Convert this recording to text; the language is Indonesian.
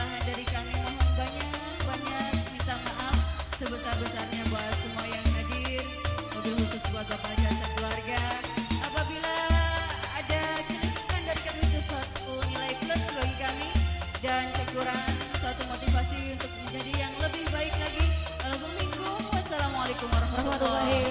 kesalahan dari kami mohon banyak-banyak minta maaf sebesar-besarnya buat semua yang hadir. Mobil khusus buat Bapak dan keluarga. Apabila ada kritikan dari kami sesuatu nilai plus bagi kami dan kekurangan suatu motivasi untuk menjadi yang lebih baik lagi. Assalamualaikum warahmatullahi wabarakatuh